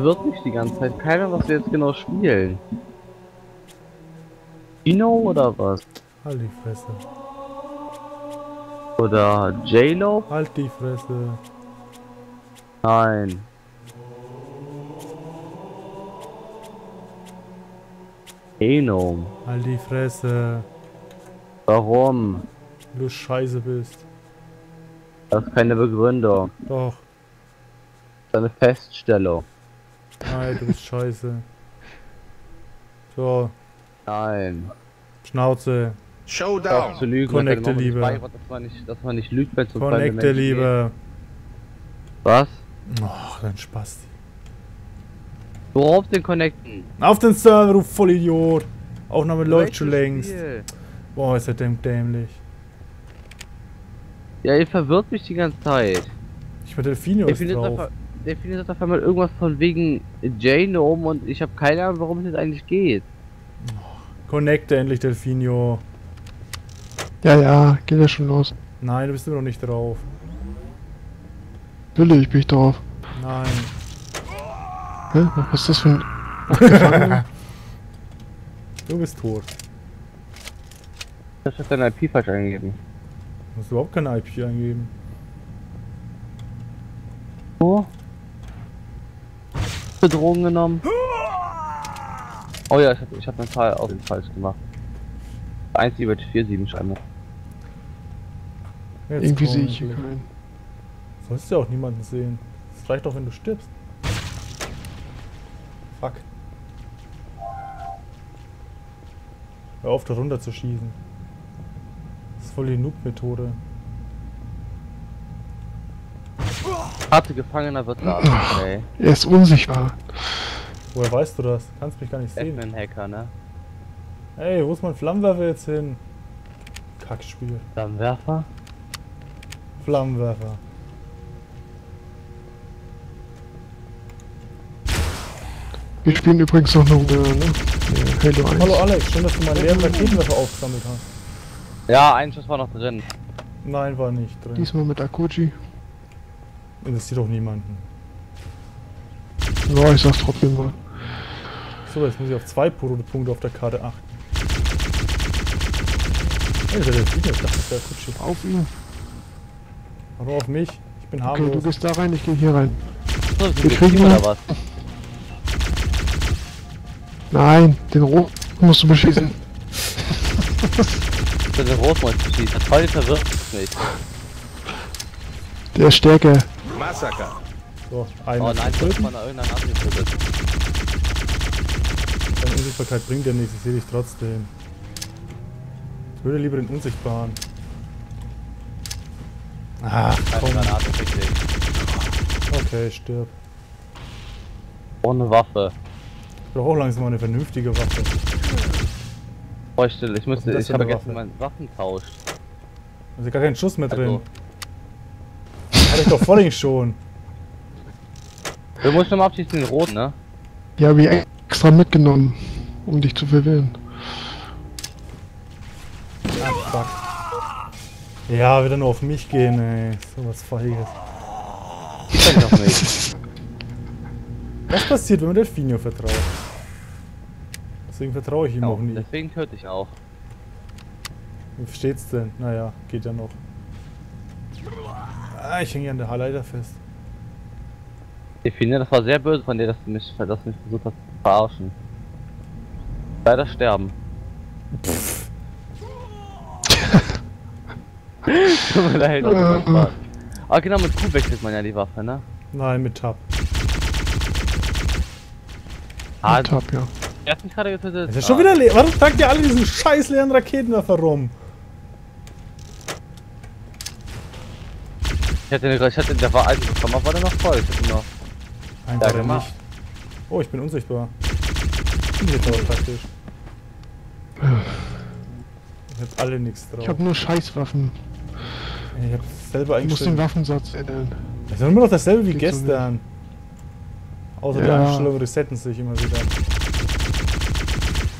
verwirrt mich die ganze Zeit. Keiner, was wir jetzt genau spielen. Dino oder was? Halt die Fresse. Oder J-Lo? Halt die Fresse. Nein. Genome. Halt die Fresse. Warum? Du scheiße bist. Das ist keine Begründung. Doch. Das ist eine Feststellung. Nein, du bist scheiße. So, Nein. Schnauze. Auf zu lügen. Connecte, Liebe. nicht beibringt, Dass man nicht, dass man nicht lügt, wenn es um fremde Connecte, Menschen geht. Liebe. Was? Ach, dein Spaß. Worauf den connecten? Auf den Server, du Vollidiot. Aufnahme läuft Welches schon längst. Boah, ist der däm dämlich. Ja, ihr verwirrt mich die ganze Zeit. Ich bin ist findet, drauf. Der findet auf einmal irgendwas von wegen Genome und ich habe keine Ahnung, warum es jetzt eigentlich geht. Connecte endlich, Delfinio. Ja, ja, geht ja schon los. Nein, du bist immer noch nicht drauf. Natürlich bin ich drauf. Nein. Hä? Was ist das für ein... Du bist tot. Ich habe deine IP falsch eingegeben. Du musst überhaupt keine IP eingeben. Oh. Bedrohung genommen. Oh ja, ich habe ich hab eine Zahl aus dem falsch gemacht. 1 über 4, 7 schreiben. Jetzt Irgendwie sehe ich hier keinen. Sollst ja auch niemanden sehen. Es reicht doch, wenn du stirbst. Fuck. Hör auf, da runter zu schießen. Das ist voll die Noob-Methode. Harte Gefangener wird da. Ey. Er ist unsichtbar. Woher weißt du das? Kannst mich gar nicht sehen. ein Hacker, ne? Ey, wo ist mein Flammenwerfer jetzt hin? Kackspiel. Dann Werfer. Flammenwerfer. Wir spielen übrigens noch eine Runde, ne? Ja, Halo 1. Hallo Alex, schön, dass du meinen leeren Raketenwerfer aufgesammelt hast. Ja, ein Schuss war noch drin. Nein, war nicht drin. Diesmal mit Akoji. Interessiert doch niemanden. Ja, ich sag's trotzdem mal. So, jetzt muss ich auf zwei Punkte auf der Karte achten. Hey, das ist ja der Video. Ich dachte, das wäre Kutschi. Auf ihn. Warum auf mich? Ich bin Okay, du harmlos. gehst da rein, ich geh hier rein. So, Wir kriegen ihn. oder was? Nein, den Rot musst du beschießen. Den Rotmolch schießt. Voll verwirrt mich. Der ist stärker. So, einer. Oh nein, das getötet. ist von irgendeiner anderen getötet. Deine Unsichtbarkeit bringt ja nichts, ich sehe dich trotzdem. Ich würde lieber den Unsichtbaren. Ah, komm. Okay, stirb. Ohne Waffe. Ich brauche auch langsam mal eine vernünftige Waffe. Oh, ich still. Ich müsste. Ich für habe eine vergessen, Waffe? meinen Waffentausch. Also gar keinen Schuss mehr drin. Also, ich doch vorhin schon. du musst nochmal abschießen den roten, ne? Die habe ich extra mitgenommen, um dich zu verwirren. Ah, fuck. Ja, wieder nur auf mich gehen, ey. So was Feiges. Ich noch nicht. Was passiert, wenn man Delfinio vertraut? Deswegen vertraue ich ihm auch Ja, nie. deswegen töte ich auch. Wie steht's denn? Naja, geht ja noch. Ah, ich hänge hier an der Leiter fest. Ich finde, das war sehr böse von dir, dass du mich, dass du mich versucht hast zu verarschen. Leider sterben. Tut mir leid, das war Spaß. Ah genau, mit Q wechselt man ja die Waffe, ne? Nein, mit Tab. Ah, Top, ja. er hat mich gerade getötet. Ist ja schon Ah, wieder leer. Warum tragt ihr alle diesen scheiß leeren Raketenwerfer rum? Ich hatte, eine, ich hatte, der war alt aber war der noch voll. Ich hatte noch. Nein, Ja, war er gemacht. nicht. Oh, ich bin unsichtbar. Ich bin jetzt aber praktisch. Ich hab alle nichts drauf. Ich habe nur Scheißwaffen. ich hab selber Ich muss den. Waffensatz ändern. Das ist immer noch dasselbe wie Geht so gestern. Außer die Ja. Einstellungen resetten sich immer wieder.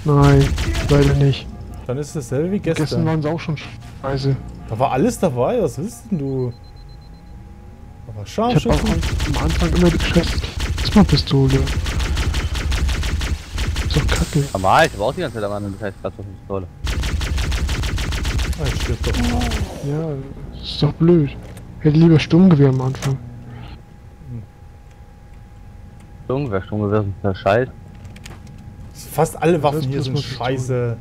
Nein, leider nicht. Dann ist es dasselbe wie Gestern gestern. waren sie auch schon scheiße. Da war alles dabei, was willst denn du? Da war Ich habe auch Scharfschützen. am Anfang immer die scheiß Erstmal Pistole. Ist doch kacke. Normal, ich hab auch die ganze Zeit am anderen die Pistole. Ah, jetzt stirbt doch. Ja, ist doch blöd. Hätte lieber Sturmgewehr am Anfang. Sturmgewehr, Sturmgewehr sind ja scheiß. Fast alle Waffen Das hier sind scheiße.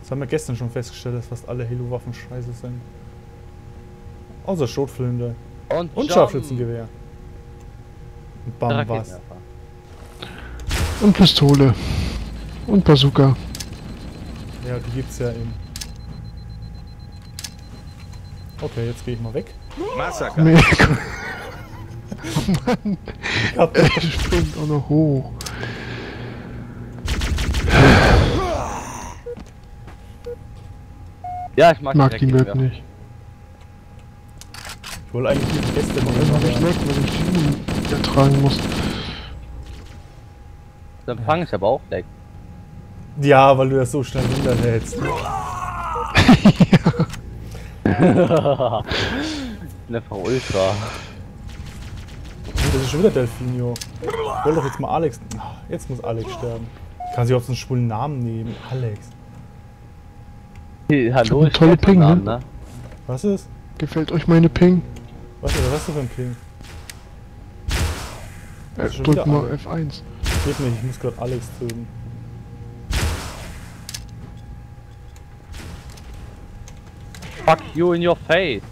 Das haben wir gestern schon festgestellt, dass fast alle Halo-Waffen scheiße sind. Außer Schrotflinte. Und, Und. Scharfschützengewehr. Und bam, was. Und Pistole. Und Bazooka. Ja, die gibt's ja in. Okay, jetzt gehe ich mal weg. Massaker. Nee, Ich hab er springt auch noch hoch. Ja, ich mag, Mag die Map nicht. Ich wollte eigentlich die Gäste noch Immer nicht immer weg, weil ich die ertragen muss. Der Empfang ist aber auch weg. Ja, weil du das so schnell runterlädst. Einfach Ultra. Das ist schon wieder Delfinio. Ich wollte doch jetzt mal Alex. Ah, Jetzt muss Alex sterben. Kann sich auch so einen schwulen Namen nehmen. Alex. Hey, Hallo, eine ich tolle Ping, Namen, ne? ne? Was ist? Gefällt euch meine Ping? Was ist, was hast du für ein Ping? Äh, drück mal Alex. F1. Geht nicht, ich muss gerade Alex töten. Fuck you in your face.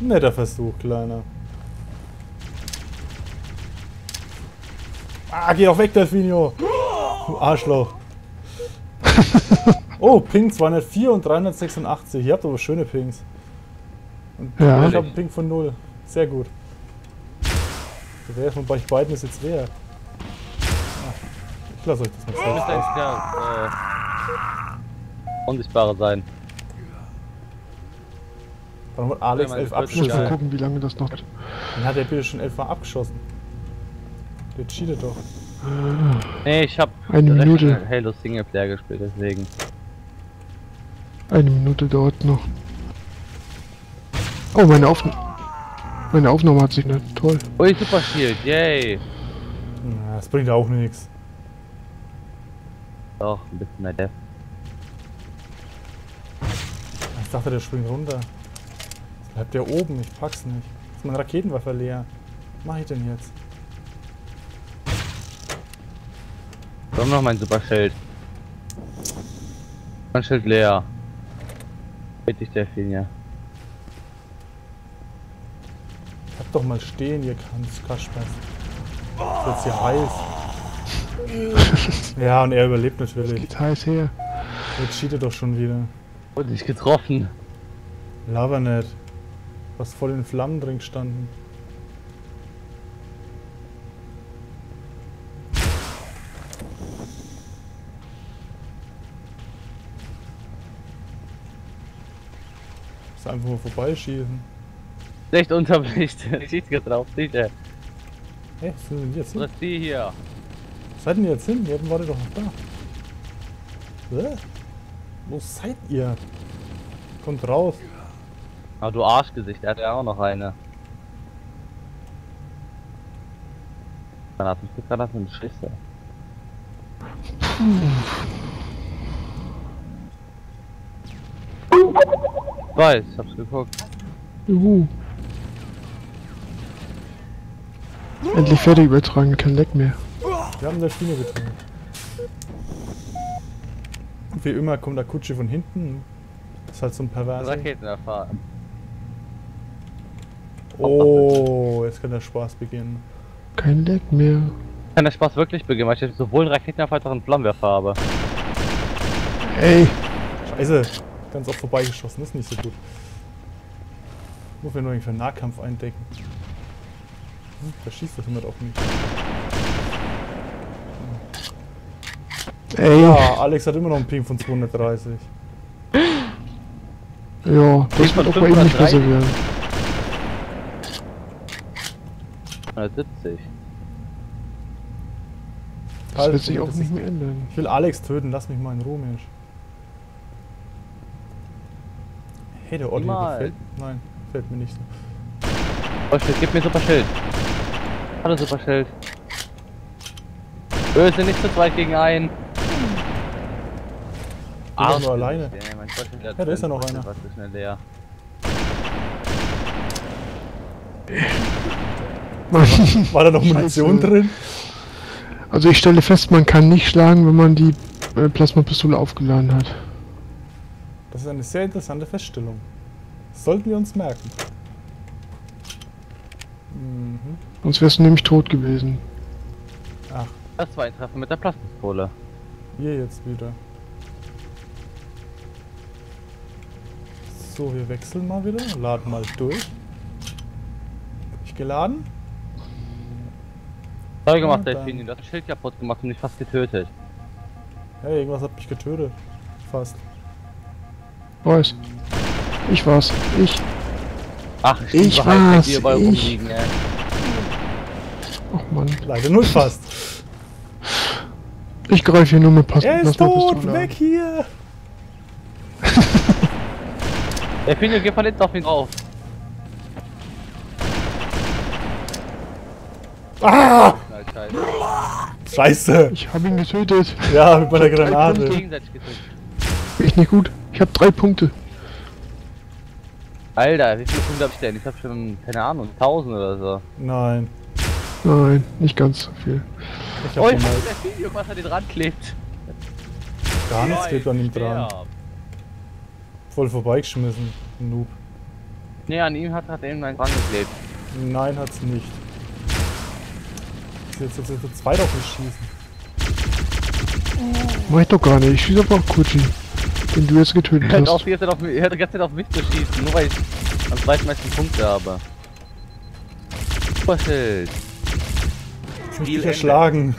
Netter Versuch, Kleiner. Ah, geh doch weg, Delfinio! Du Arschloch. oh, Ping 204 und 386. Ihr habt aber schöne Pings. Und Ja. ich habe einen Ping von 0. Sehr gut. Wer ist von euch beiden ist jetzt wer? Ich lasse euch das mal Du selbst bist eigentlich der äh, Unsichtbare sein. Warum hat Alex Ja, meine 11 Kürze Ich muss mal Abschüsse? gucken, wie lange das noch. Dann hat er bitte schon 11 Mal abgeschossen. Der cheatet doch. Nee, ich hab Eine Minute. Halo Singleplayer gespielt, deswegen. Eine Minute dauert noch. Oh, meine Aufnahme. Meine Aufnahme hat sich nicht. Toll. Ui, Super Shield, yay! Na, das bringt auch nichts. Doch, ein bisschen mehr Death. Ich dachte, der springt runter. Jetzt bleibt der oben, ich pack's nicht. Ist mein Raketenwerfer leer. Was mach ich denn jetzt? Komm noch mein Super Schild. Mein Schild leer. Bitte dich, Delfinia. Bleib doch mal stehen, ihr Kanz Kaspers. Ist jetzt hier heiß. ja, und er überlebt natürlich. Geht heiß her. Jetzt cheatet doch schon wieder. Und dich getroffen. Laber nicht. Du hast voll in Flammen drin gestanden. Muss einfach mal vorbeischießen. Nicht unterbricht. Ich schieß getraut, sicher. Hä, wo sind denn die jetzt hin? Was ist die hier? Wo seid denn ihr jetzt hin? Ihr wart doch noch da. Hä? Wo seid ihr? Kommt raus. Ah, du Arschgesicht, er hat ja auch noch eine. Granaten, Granaten, Scheiße. Weiß, hab's geguckt. Juhu. Endlich fertig übertragen, kein Leck mehr. Wir haben der Schiene getan. Und wie immer kommt der Kutsche von hinten. Das ist halt so ein perverser. Raketenerfahr. Oh, jetzt kann der Spaß beginnen. Kein Leck mehr. Kann der Spaß wirklich beginnen, weil ich jetzt sowohl einen Raketenerfahr als auch einen Flammenwerfer habe. Ey, Scheiße, ganz oft vorbeigeschossen, ist nicht so gut. Muss wir nur irgendwie für einen Nahkampf eindecken. Hm, da schießt das jemand auf mich. ey. Ja, Alex hat immer noch einen Ping von 230. Ja, das wird auch bei ihm nicht 503? besser werden. 170. Das Halt, wird sich auch das nicht mehr ändern. Ich will Alex töten, lass mich mal in Ruhe, Mensch. Hey, der Olli. Nein, gefällt mir nicht so. Oh, shit, gib mir Super Schild. Hallo Superschild. Böse nicht zu zweit gegen einen. doch nur alleine. Ja, mein da ist ja noch einer. war leer. Da noch Munition drin? Also ich stelle fest, man kann nicht schlagen, wenn man die äh, Plasmapistole aufgeladen hat. Das ist eine sehr interessante Feststellung. Das sollten wir uns merken. Mhm. Sonst wärst du nämlich tot gewesen. Ach, Das war ein Treffer mit der Plastikpistole. hier jetzt wieder. So, wir wechseln mal wieder. Laden mal durch. Hab ich geladen? Toll gemacht, Delfini. Du hast das Schild kaputt gemacht und mich fast getötet. Hey, irgendwas hat mich getötet. Fast. Weiß. Ich war's. Ich. Ach, Ich Wahrheit, war's, die überall ich. rumliegen, ey. Ach man. Leider null fast. Ich greife hier nur mit Pas er ist tot! Weg hier! Delfini, geh von hinten auf ihn drauf. Ah! Scheiße. Ich habe ihn getötet. Ja, mit meiner Granate. getötet. Echt nicht gut. Ich habe drei Punkte. Alter, wie viele Punkte hab ich denn? Ich hab schon, keine Ahnung, 1000 oder so. Nein. Nein, nicht ganz so viel. Ich Oh, hab ich schon hab mal das Video, was an den dran klebt. gar nichts klebt an ihm dran. Voll vorbeigeschmissen. Noob. Nee, an ihm hat, hat irgendein dran geklebt. Nein, hat's nicht. Jetzt jetzt jetzt zwei auf mich schießen. Mach ich doch gar nicht. Ich schieße aber auch Kutschi. Den du jetzt getötet Hört auf, hast. jetzt auf hört die ganze Zeit auf mich zu schießen, nur weil ich am zweitmeisten Punkte habe. Superschild. Ich muss Spiel dich erschlagen.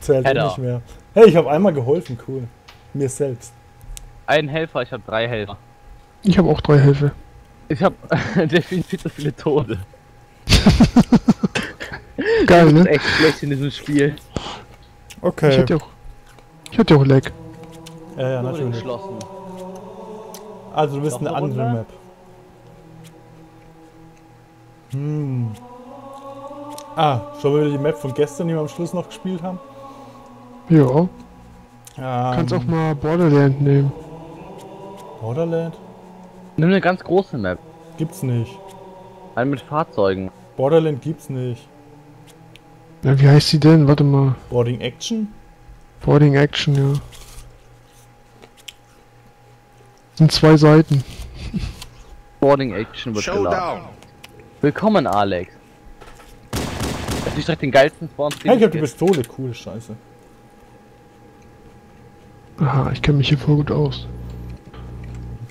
Zählt Header. nicht mehr. Hey, ich habe einmal geholfen, cool. Mir selbst. Ein Helfer, ich habe drei Helfer. Ich habe auch drei Helfer. Ich habe definitiv zu viele Tode. Geil, Das ist ne? echt schlecht in diesem Spiel. Ich Okay. hatte auch. Ich hatte auch Lag. Ja, ja, natürlich. Also du bist eine andere Runde? Map. Hm. Ah, schon wieder die Map von gestern, die wir am Schluss noch gespielt haben. Ja. Ähm, Kannst auch mal Borderland nehmen. Borderland? Nimm eine ganz große Map. Gibt's nicht. Eine mit Fahrzeugen. Borderland gibt's nicht. Na, wie heißt sie denn? Warte mal. Boarding Action? Boarding Action, ja. Sind zwei Seiten. Boarding Action wird geladen. Showdown. Willkommen, Alex. Das ist direkt den geilsten Spawn. Hey, ich hab die Pistole, cool, scheiße. Aha, ich kenne mich hier voll gut aus.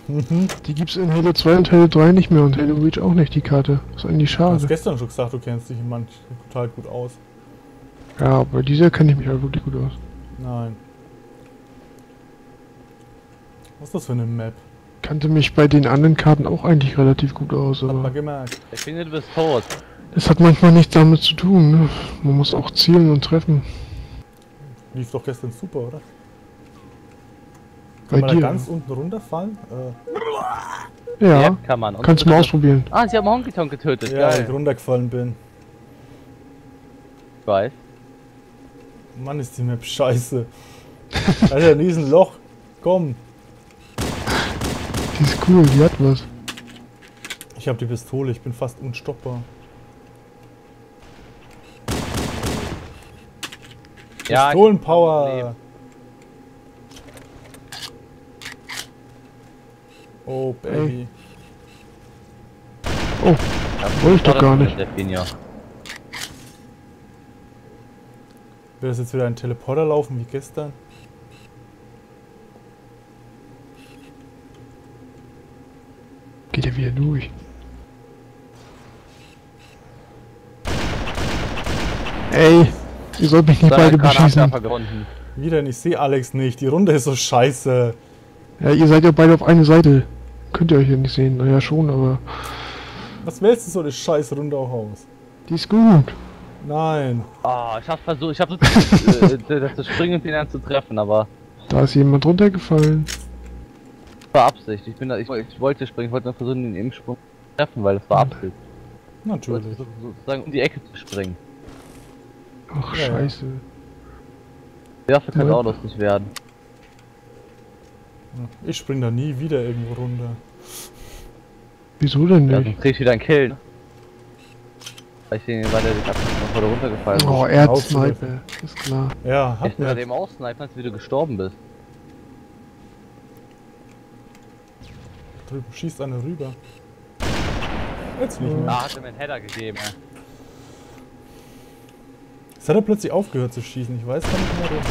Mhm. Die gibt's in Halo 2 und Halo 3 nicht mehr und Halo Reach auch nicht, die Karte. ist eigentlich Du hast schade. gestern schon gesagt, du kennst dich in manch total gut aus. Ja, bei dieser kenne ich mich halt wirklich gut aus. Nein. Was ist das für eine Map? Kannte mich bei den anderen Karten auch eigentlich relativ gut aus, Hat man aber gemerkt. Ich finde, du bist tot. es hat manchmal nichts damit zu tun. Ne? Man muss auch zielen und treffen. Lief doch gestern super, oder? Bei Kann man da ganz unten runterfallen? Äh, Ja, kann man. Und kannst du mal ausprobieren. Ah, sie haben Honky Tonk getötet. ja, als ich Geil. runtergefallen bin. Ich weiß. Mann, ist die Map scheiße. Ja ein Riesenloch. Komm. Die ist cool, die hat was. Ich habe die Pistole, ich bin fast unstoppbar. Ja, Pistolenpower! Oh, Baby. Oh, wollte ich doch gar nicht. Der Finja. Wird das jetzt wieder ein Teleporter laufen wie gestern? Geht ja wieder durch. Ey, ihr sollt mich nicht beide beschießen. Wie denn? Ich sehe Alex nicht. Die Runde ist so scheiße. Ja, ihr seid ja beide auf eine Seite. Könnt ihr euch ja nicht sehen. Naja, schon, aber Was wählst du so eine scheiß Runde auch aus? die ist gut. Nein. Ah, ich hab versucht, ich hab versucht, äh, das zu springen und den dann zu treffen, aber Da ist jemand runtergefallen. war Absicht. Ich bin da, ich, ich wollte springen, ich wollte nur versuchen, den im Sprung zu treffen, weil das war Absicht. Natürlich. So- Sozusagen um die Ecke zu springen. Ach, Ja, ja. scheiße. Die Waffe kann Ja. auch lustig werden. Ich spring da nie wieder irgendwo runter. Wieso denn Ja, nicht? sonst krieg ich wieder einen Kill. ne? Weil ich den, dich abgeschossen hat, bevor du runtergefallen bist. Oh, Erdsniper, ist klar. Ja, Ich hat bin mir. gerade eben aussnipen, als wie du gestorben bist. Drüben schießt einer rüber. Jetzt nicht mehr. Ah, hat er mir einen Header gegeben, ey. Jetzt hat er plötzlich aufgehört zu schießen. Ich weiß gar nicht mehr. warum.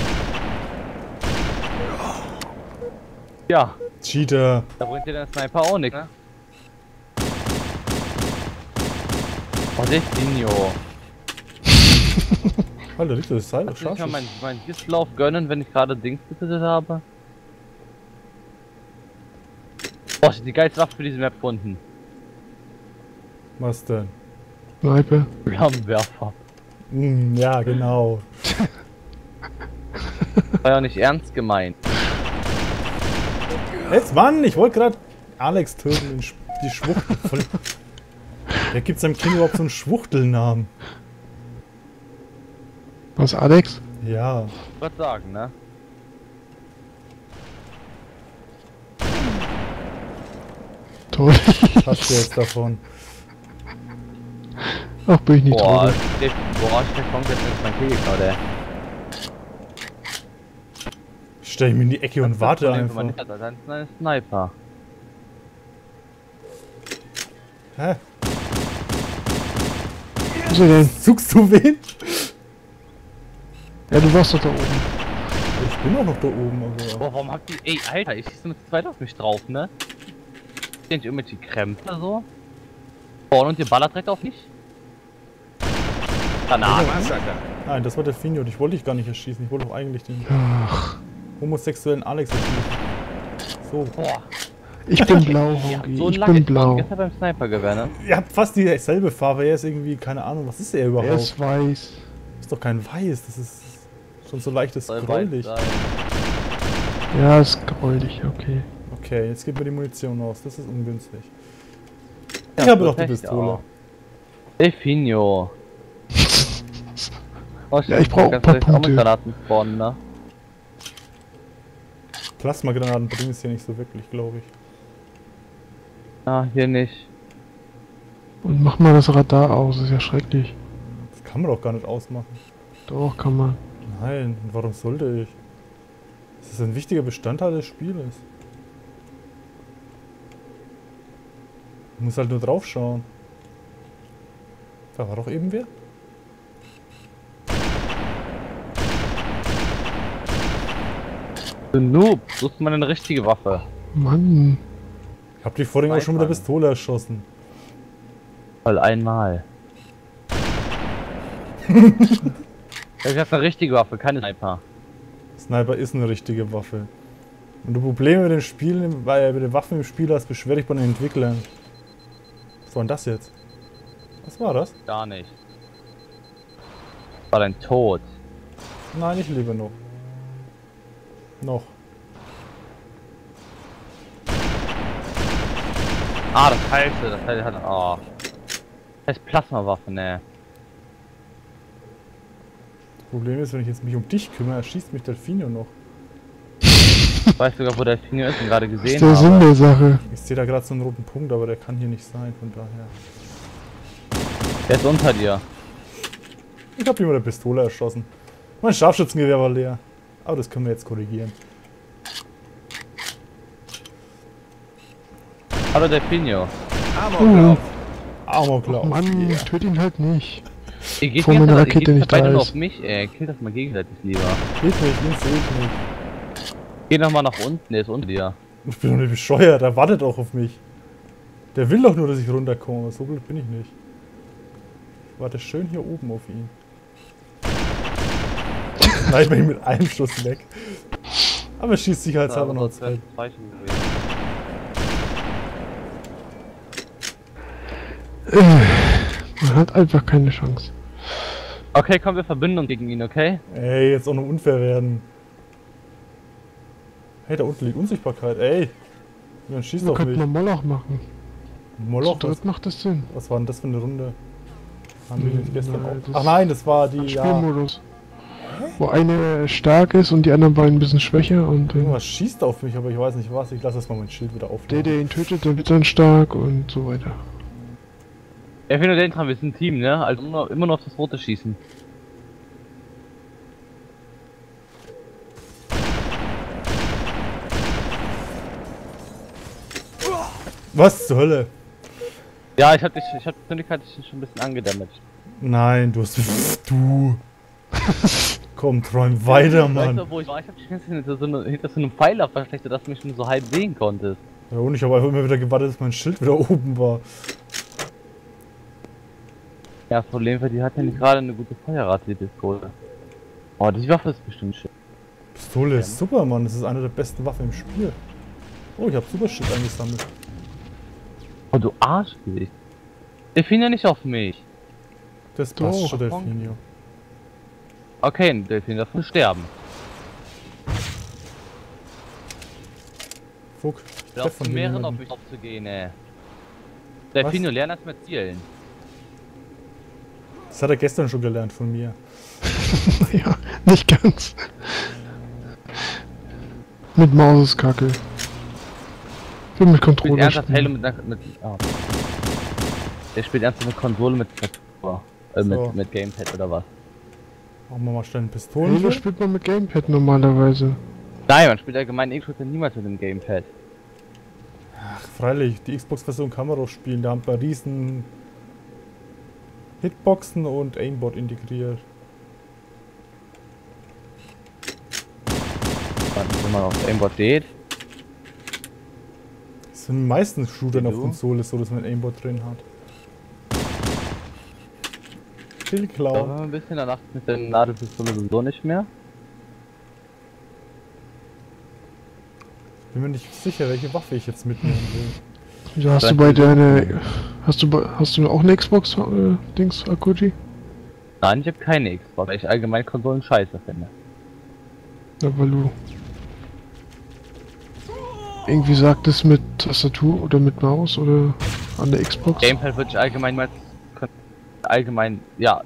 Ja, Cheater. da bringt dir der Sniper auch nichts, ne? Oh, Destinio. Alter, richtig, das Seil. Kannst du nicht mal Scharf. meinen mein Gistlauf gönnen, wenn ich gerade Dings getötet habe? Boah, die geilste Waffe für diese Map gefunden. Was denn? Sniper. Flammenwerfer. Hm, ja, genau. War ja nicht ernst gemeint. Jetzt, Mann, ich wollte gerade Alex töten, die Schwuchtel. Wer gibt seinem Kind überhaupt so einen Schwuchtelnamen? Was, Alex? Ja. Ich wollte sagen, ne? Toll. Hast du jetzt davon? Ach, bin ich nicht Boah, traurig. der, boah, ich hab komplett jetzt mein Kill geklaut, ey. Ich stell mich in die Ecke und warte Das einfach. nicht, Das ist ein Sniper. Hä? Wo ist er denn? Suchst du wen? Ja, du warst doch da oben. Ich bin auch noch da oben, aber. Boah, warum habt ihr. Ey, Alter, ich schieße mit zweit auf mich drauf, ne? Sind irgendwelche Krämpfe so? Vorne und ihr ballert direkt auf mich? Danach. Nein, das war der Finio. Ich wollte dich gar nicht erschießen. Ich wollte doch eigentlich den Ach, homosexuellen Alex erschießen. So. Boah, ich bin blau, Hongi. so ein ich bin blau. Gestern beim Snipergewehr, ne? Ihr habt fast dieselbe Farbe. Er ist irgendwie, keine Ahnung, was ist er überhaupt? Er ist weiß. ist doch kein Weiß. Das ist schon so leichtes gräulich. Ja, ist gräulich, okay. Okay, jetzt geht mir die Munition aus. Das ist ungünstig. Ja, ich habe so doch die Pistole. ja. Definio. Oh, Ja, ich brauch ein paar Punkte. Granaten spawnen, ne? Plasmagranaten bringen es hier nicht so wirklich, glaube ich. Ah, hier nicht. Und mach mal das Radar aus, ist ja schrecklich. Das kann man doch gar nicht ausmachen. Doch, kann man. Nein, und warum sollte ich? Das ist ein wichtiger Bestandteil des Spieles. Ich muss halt nur drauf schauen. Da war doch eben wer? Noob, suchst mal eine richtige Waffe. Mann. Ich hab dich vorhin auch schon mit der. Pistole erschossen. Weil einmal. ich hab eine richtige Waffe, keine Sniper. Sniper ist eine richtige Waffe. Wenn du Probleme mit den Spielen, weil mit den Waffen im Spiel hast, beschwer dich bei den Entwicklern. Was war denn das jetzt? Was war das? Gar nicht. War dein Tod. Nein, ich lebe noch. Noch. Ah, das heißt, das heißt, hat. Oh. Das heißt Plasmawaffe, ne? Das Problem ist, wenn ich jetzt mich um dich kümmere, erschießt mich Delfinio noch. Ich weiß sogar, wo der Finger ist gerade Das gesehen ist der Sinn der Sache. Ich sehe da gerade so einen roten Punkt, aber der kann hier nicht sein, von daher. Der ist unter dir. Ich habe ihn mit der Pistole erschossen. Mein Scharfschützengewehr war leer. Aber das können wir jetzt korrigieren. Hallo Delfinio. Uh, Amoklauf. Mann, Yeah. töt ihn halt nicht. Ihr geht Bevor jetzt meine ihr Rakete geht nicht beide da auf mich, ey. Kill das mal gegenseitig lieber. Nicht, sehe ich nicht. Geh noch mal nach unten, der ist unter dir. Ich bin doch nicht bescheuert, der wartet auch auf mich. Der will doch nur, dass ich runterkomme, so blöd bin ich nicht. Ich warte schön hier oben auf ihn. Nein, ich bin mit einem Schuss weg. Aber er schießt sicherheitshalber noch das wär zwei. Man hat einfach keine Chance. Okay, komm, wir verbünden uns gegen ihn, okay? Ey, jetzt auch noch unfair werden. Hey, da unten liegt Unsichtbarkeit. Ey, man schießt Wir auf könnten mich. mal Moloch machen. Zu Moloch, was, dritt macht das Sinn. was war denn das für eine Runde? Haben wir Hm, nicht gestern nein, auch. das- Ach nein, das war die. Ja, Spielmodus. Wo eine stark ist und die anderen beiden ein bisschen schwächer und irgendwas schießt auf mich, aber ich weiß nicht was. Ich lasse erstmal mein Schild wieder der, aufladen. der ihn tötet, der wird dann stark und so weiter. Ja, ich finde den dran, wir sind ein Team, ne? Also immer, immer nur auf das Rote schießen. Was zur Hölle? Ja, ich hab dich, ich hab Geschwindigkeit schon ein bisschen angedamaged. Nein, du hast. Du. Komm, träum weiter, Weißt Mann. du, wo ich war? Ich hab dich hinter so, eine, hinter so einem Pfeiler versteckt, dass du mich nur so halb sehen konntest. Ja, und ich habe einfach immer wieder gewartet, dass mein Schild wieder oben war. Ja, das Problem für die hat ja nicht gerade eine gute Feuerrate, die Pistole. Oh, die Waffe ist bestimmt shit. Pistole ist super, Mann. Das ist eine der besten Waffen im Spiel. Oh, ich habe super Shit eingesammelt. Oh, du Arschgesicht. Der fiel ja nicht auf mich. Das passt Doch, schon, Delfinio. Okay, ein Delfin darf nur sterben. Fuck. Ich Stefan zu mehreren auf mich aufzugehen, ey. Delfino, lern erst mal zielen. Das hat er gestern schon gelernt von mir. ja, nicht ganz. Mit Mauskacke. Ich will mit Spielt Controller ernsthaft Halo mit einer. Mit, ah. Der spielt ernsthaft mit Konsole mit Tastatur. Äh, So. mit, mit Gamepad oder was? Machen wir mal schnell einen Pistolen. Halo spielt man mit Gamepad normalerweise. Nein, man spielt allgemein Xbox ja niemals mit dem Gamepad. Freilich, die Xbox-Version kann man doch spielen. Da haben wir riesen Hitboxen und Aimbot integriert. Und wenn man auf Aimbot geht, Das sind meistens Shootern auf? Konsole so, dass man Aimbot drin hat. da Killcloud. haben wir ein bisschen danach mit der Nadelpistole sowieso nicht mehr. Bin mir nicht sicher, welche Waffe ich jetzt mitnehmen will. Ja, hast du bei deiner. Hast du hast du auch eine Xbox äh, Dings, Akuji? Nein, ich habe keine Xbox, weil ich allgemein Konsolen scheiße finde. Ja, weil du irgendwie sagtest mit Tastatur oder mit Maus oder an der Xbox. Gamepad würde ich allgemein mal allgemein, ja,